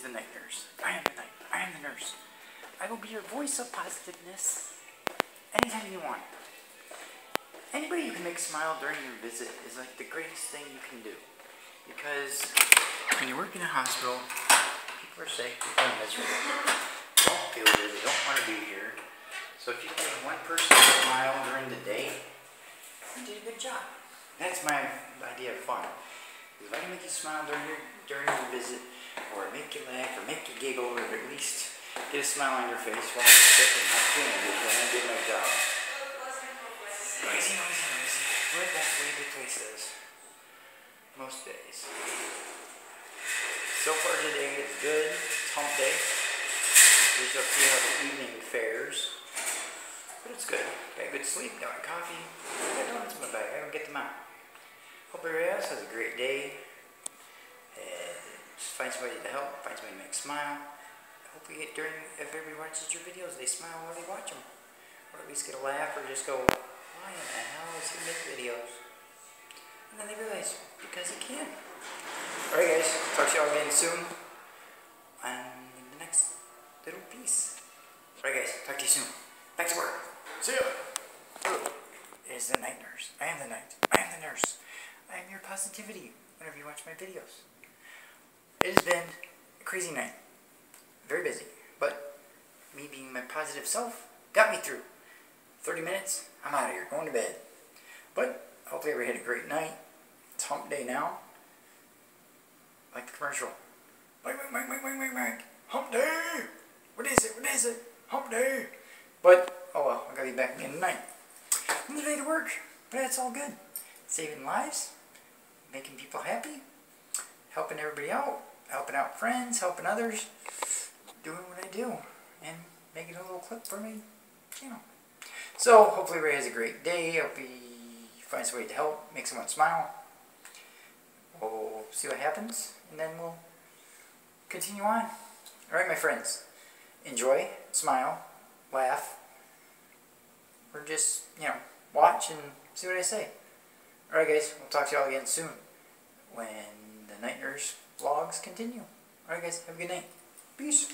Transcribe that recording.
the night nurse. I am the night. I am the nurse. I will be your voice of positiveness anytime you want. Anybody you can make smile during your visit is like the greatest thing you can do. Because when you work in a hospital, people are sick, people are miserable, don't feel good, they don't want to be here. So if you can make one person smile during the day, you did a good job. That's my idea of fun. If I can make you smile during your during your visit, or make you laugh, or make you giggle, or at least get a smile on your face while you're sick and not then I did my job. Noisy, noisy, noisy. The way the place is. Most days. So far today it's good. It's hump day. We shall see how the evening fares. But it's good. Got a good sleep, got my coffee. I got donuts in my bag. I get them out. Hope everybody else has a great day. And just find somebody to help, find somebody to make smile. Hopefully during if everybody watches your videos, they smile while they watch them. Or at least get a laugh or just go, why in the hell does he make videos? And then they realize, because he can. Alright guys, talk to y'all again soon. On the next little piece. Alright guys, talk to you soon. Back to work. See ya. Is the night nurse. I am the night. I am the nurse. I am your positivity whenever you watch my videos. It has been a crazy night. Very busy. But me being my positive self got me through. 30 minutes, I'm out of here, going to bed. But hopefully everybody had a great night. It's hump day now. Like the commercial. Wait, wait, wait, wait, wait, wait. Hump day! What is it? What is it? Hump day! But, oh well, I gotta be back again tonight. Another day to work, but that's all good. Saving lives, making people happy, helping everybody out, helping out friends, helping others, doing what I do, and making a little clip for me, you know. So, hopefully Ray has a great day. Hope he finds a way to help, make someone smile. We'll see what happens, and then we'll continue on. Alright, my friends. Enjoy, smile, laugh, or just, you know, watch and see what I say. Alright guys, we'll talk to y'all again soon when the Night Nurse vlogs continue. Alright guys, have a good night. Peace.